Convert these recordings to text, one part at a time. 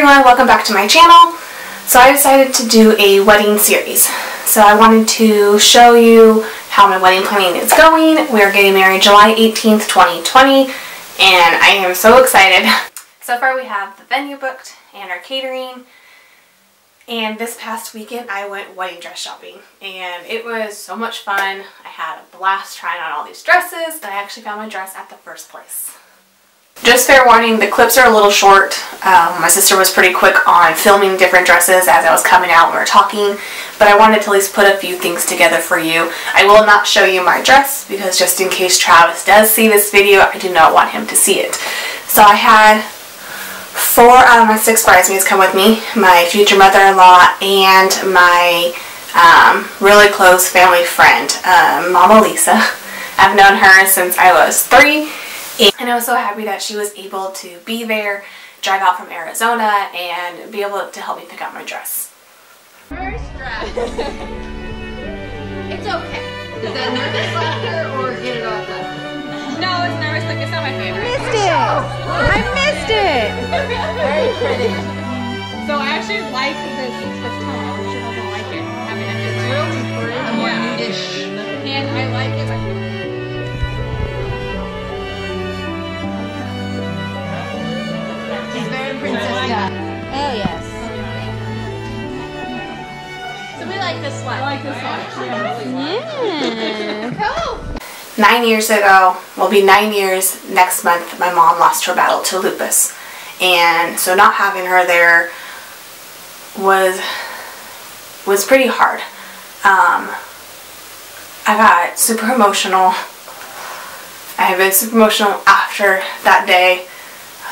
Everyone, welcome back to my channel. So I decided to do a wedding series. So I wanted to show you how my wedding planning is going. We're getting married July 18th, 2020, and I am so excited. So far we have the venue booked and our catering. And this past weekend I went wedding dress shopping and it was so much fun. I had a blast trying on all these dresses that I actually found my dress at the first place. Just fair warning, the clips are a little short. Um, my sister was pretty quick on filming different dresses as I was coming out and we were talking, but I wanted to at least put a few things together for you. I will not show you my dress because just in case Travis does see this video, I do not want him to see it. So I had four out of my six bridesmaids come with me, my future mother-in-law and my um, really close family friend, um, Mama Lisa. I've known her since I was three and I was so happy that she was able to be there, drive out from Arizona, and be able to help me pick out my dress. First dress. it's okay. Is that nervous laughter or get it off No, it's nervous. Like it's not my favorite. Missed it. I missed it. Very pretty. So I actually like this this tone. I wish doesn't like it. Having it It's really pretty. More Yeah. nudish. And I like it. Yeah. Nine years ago, will be nine years next month, my mom lost her battle to lupus. And so not having her there was was pretty hard. Um, I got super emotional. I have been super emotional after that day.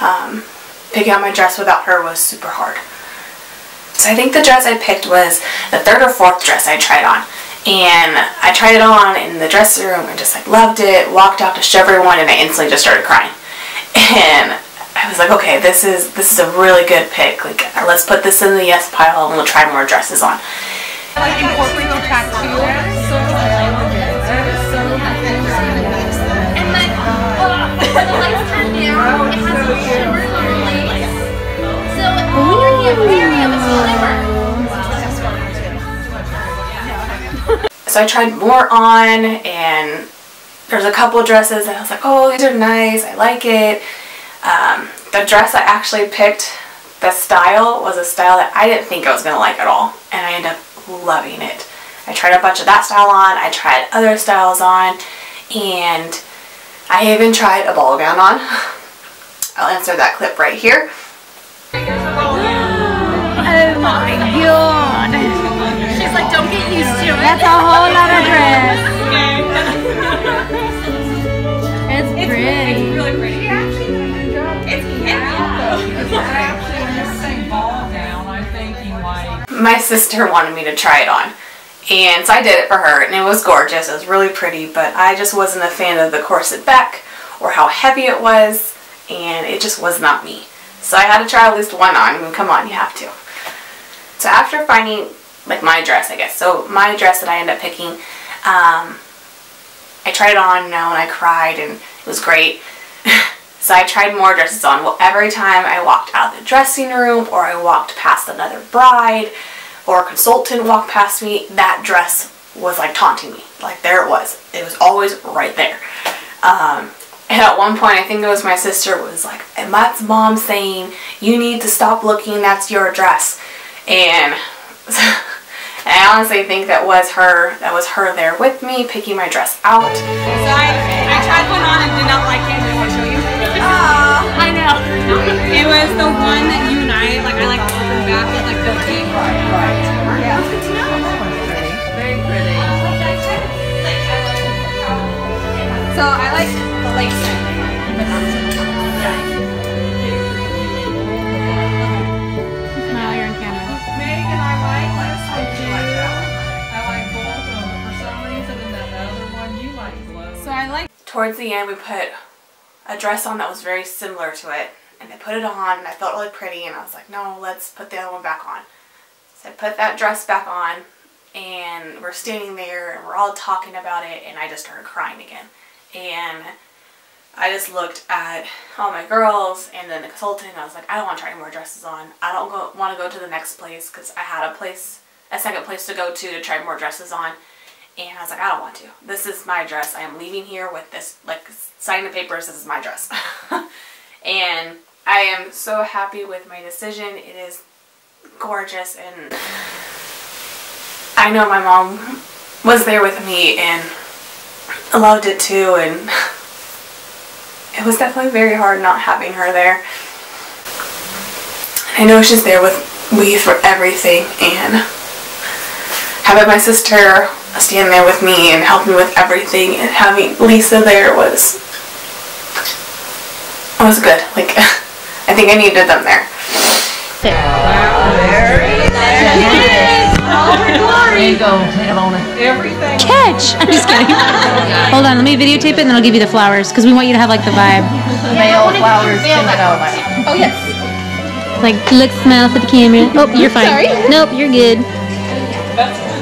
Um, picking out my dress without her was super hard. So I think the dress I picked was the third or fourth dress I tried on. And I tried it on in the dressing room and just like loved it, walked out to show everyone and I instantly just started crying. And I was like, okay, this is this is a really good pick. Like let's put this in the yes pile and we'll try more dresses on. Like incorporate the tattoo. And So I tried more on and there's a couple dresses that I was like, oh, these are nice, I like it. Um, the dress I actually picked, the style was a style that I didn't think I was going to like at all. And I ended up loving it. I tried a bunch of that style on, I tried other styles on, and I even tried a ball gown on. I'll insert that clip right here. Oh my god. She's like, don't get used to it. That's a whole other dress. It's pretty. Really pretty. my sister wanted me to try it on. And so I did it for her and it was gorgeous. It was really pretty, but I just wasn't a fan of the corset back or how heavy it was and it just was not me. So I had to try at least one on. I mean, come on, you have to. So after finding like my dress, I guess. So my dress that I ended up picking, um, I tried it on, know, and I cried and it was great. so I tried more dresses on. Well, every time I walked out of the dressing room or I walked past another bride or a consultant walked past me, that dress was like taunting me. Like there it was. It was always right there. Um, and at one point, I think it was my sister was like, and that's mom saying, you need to stop looking, that's your dress. And I honestly think that was her, that was her there with me, picking my dress out. So I, I tried one on and did not like it. I'll show you. I know. It was the one that you and I like. I like the open back with like the big. Very pretty. So I like the lace. Smile, Towards the end, we put a dress on that was very similar to it. And I put it on, and I felt really pretty, and I was like, no, let's put the other one back on. So I put that dress back on, and we're standing there, and we're all talking about it, and I just started crying again. And I just looked at all my girls and then the consultant. And I was like, I don't want to try any more dresses on. I don't go, want to go to the next place because I had a place, a second place to go to to try more dresses on. And I was like, I don't want to. This is my dress. I am leaving here with this, like, sign the papers. This is my dress. and I am so happy with my decision. It is gorgeous and I know my mom was there with me and loved it too and it was definitely very hard not having her there. I know she's there with me for everything and having my sister stand there with me and help me with everything and having Lisa there was was good. Like I think I needed them there. Everything. Catch! I'm just kidding. Hold on, let me videotape it and then I'll give you the flowers because we want you to have like the vibe. Male flowers Oh, yes. Like, look, smile for the camera. Oh, you're fine. Sorry. Nope, you're good.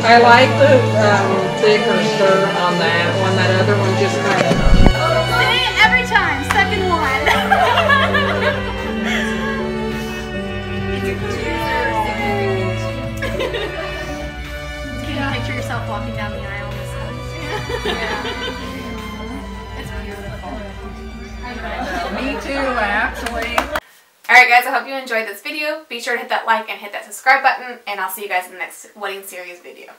I like the um, thicker skirt on that one. That other one just kind of. Every time. Second one. Can you picture yourself walking down the aisle in this It's beautiful. Me too, actually. Alright guys, I hope you enjoyed this video. Be sure to hit that like and hit that subscribe button and I'll see you guys in the next wedding series video.